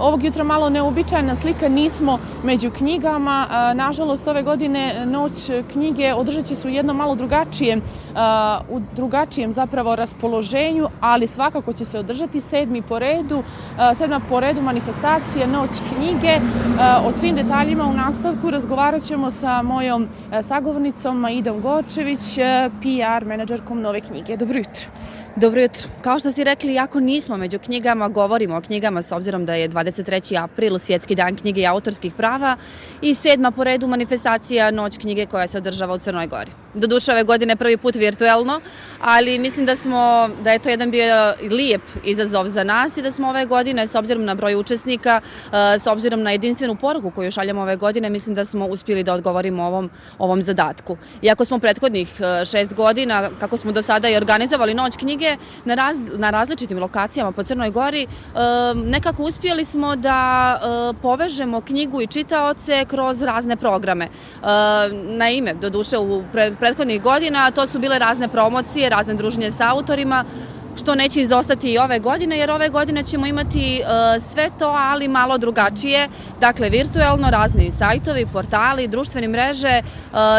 ovog jutra malo neobičajna slika, nismo među knjigama. Nažalost, ove godine noć knjige održat će se u jednom malo drugačijem, u drugačijem zapravo raspoloženju, ali svakako će se održati sedmi po redu, sedma po redu manifestacije Noć knjige. O svim detaljima u nastavku razgovarat ćemo sa mojom sagovornicom Maidom Gočević, PR menadžerkom Nove knjige. Dobro jutro. Dobro jutro. Kao što ste rekli, jako nismo među knjigama, govorimo o knjigama s obzirom da je 23. april, Svjetski dan knjige i autorskih prava i sedma po redu manifestacija Noć knjige koja se održava u Crnoj Gori. Doduše ove godine prvi put virtuelno, ali mislim da smo, da je to jedan bio lijep izazov za nas i da smo ove godine, s obzirom na broj učesnika, e, s obzirom na jedinstvenu poruku koju šaljamo ove godine, mislim da smo uspjeli da odgovorimo ovom, ovom zadatku. Iako smo prethodnih e, šest godina, kako smo do sada i organizovali Noć knjige na, raz, na različitim lokacijama po Crnoj Gori, e, nekako uspjeli smo da povežemo knjigu i čitaoce kroz razne programe. Na ime, do duše, u prethodnih godina, to su bile razne promocije, razne druženje sa autorima, što neće izostati i ove godine, jer ove godine ćemo imati e, sve to, ali malo drugačije, dakle virtuelno, razni sajtovi, portali, društvene mreže, e,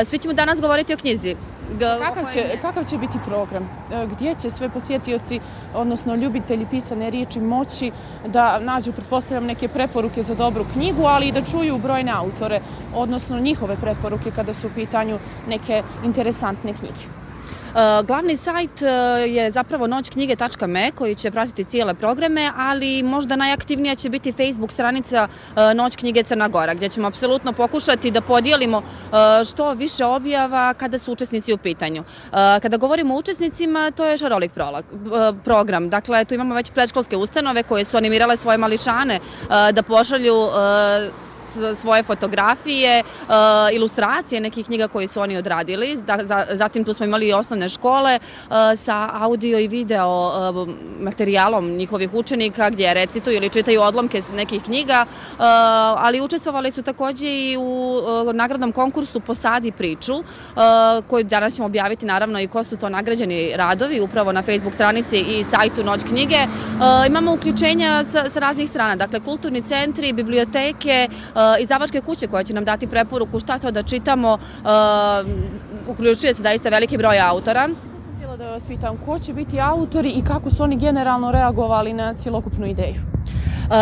svi ćemo danas govoriti o knjizi. Kakav će, kakav će biti program? E, gdje će sve posjetioci, odnosno ljubitelji pisane riječi, moći da nađu, pretpostavljam, neke preporuke za dobru knjigu, ali i da čuju brojne autore, odnosno njihove preporuke kada su u pitanju neke interesantne knjige? E, glavni sajt e, je zapravo noćknjige.me koji će pratiti cijele programe, ali možda najaktivnija će biti Facebook stranica e, Noć knjige Crna Gora, gdje ćemo apsolutno pokušati da podijelimo što više objava kada su učesnici u pitanju. Kada govorimo o učesnicima, to je šarolik program. Dakle, tu imamo već predškolske ustanove koje su animirale svoje mališane da pošalju svoje fotografije, e, ilustracije nekih knjiga koje su oni odradili. Zatim tu smo imali i osnovne škole e, sa audio i video e, materijalom njihovih učenika gdje recituju ili čitaju odlomke nekih knjiga, ali učestvovali su takođe i u nagradnom konkursu Posadi priču, koju danas ćemo objaviti naravno i ko su to nagrađeni radovi, upravo na Facebook stranici i sajtu Noć knjige. Imamo uključenja sa raznih strana, dakle kulturni centri, biblioteke, izdavačke kuće koja će nam dati preporuku šta to da čitamo, uključuje se zaista veliki broj autora. Da vas pitam, ko će biti autori i kako su oni generalno reagovali na cijelokupnu ideju? Uh,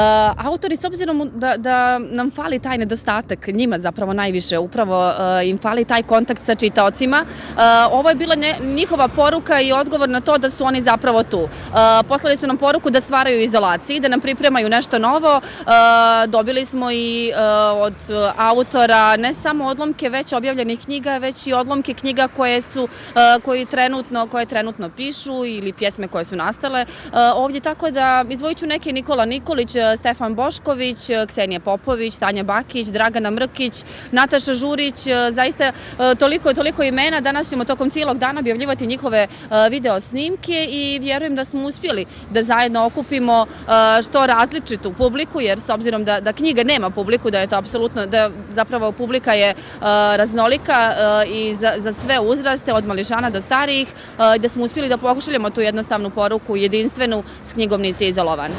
autori, s obzirom da, da nam fali taj nedostatak, njima zapravo najviše, upravo uh, im fali taj kontakt sa čitaocima, uh, ovo je bila njihova poruka i odgovor na to da su oni zapravo tu. Poslali su nam poruku da stvaraju izolaciji, da nam pripremaju nešto novo. Dobili smo i od autora ne samo odlomke već objavljenih knjiga, već i odlomke knjiga koje su, koji trenutno, koje trenutno pišu ili pjesme koje su nastale ovdje, tako da izvojit ću neke Nikola Nikolić, Stefan Bošković, Ksenija Popović, Tanja Bakić, Dragana Mrkić, Nataša Žurić, zaista toliko, toliko imena. Danas ćemo tokom cijelog dana objavljivati njihove e, video snimke i vjerujem da smo uspjeli da zajedno okupimo e, što različitu publiku, jer s obzirom da, da knjiga nema publiku, da je to apsolutno, da zapravo publika je e, raznolika i za, za sve uzraste, od mališana do starijih, da smo uspjeli da pokušaljamo tu jednostavnu poruku, jedinstvenu, s knjigom nisi izolovan.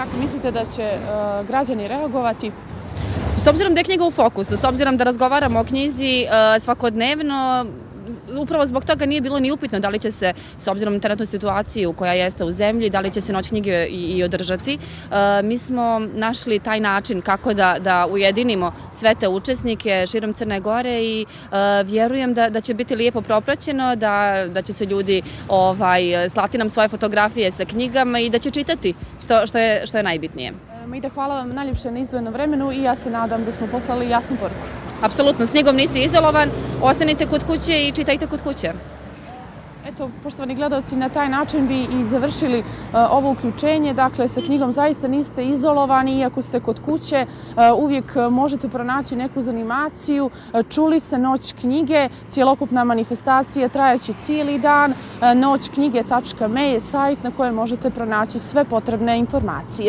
Kako mislite da će e, građani reagovati? S obzirom da je knjiga u fokusu, s obzirom da razgovaramo o knjizi e, svakodnevno, upravo zbog toga nije bilo ni upitno da li će se, s obzirom na trenutnu situaciju koja jeste u zemlji, da li će se noć knjige i održati. E, mi smo našli taj način kako da ujedinimo sve te učesnike širom Crne Gore i vjerujem da će biti lijepo propraćeno, da će se ljudi ovaj, slati nam svoje fotografije sa knjigama i da će čitati što je najbitnije. Maida, hvala vam najljepše na izdvojenom vremenu i ja se nadam da smo poslali jasnu poruku. Apsolutno, s knjigom nisi izolovan, ostanite kod kuće i čitajte kod kuće. Eto, poštovani gledalci, na taj način bi i završili e, ovo uključenje. Dakle, sa knjigom zaista niste izolovani, iako ste kod kuće. E, uvijek možete pronaći neku zanimaciju. E, čuli ste Noć knjige, cijelokupna manifestacija trajaće cijeli dan. Noćknjige.me je sajt na kojem možete pronaći sve potrebne informacije.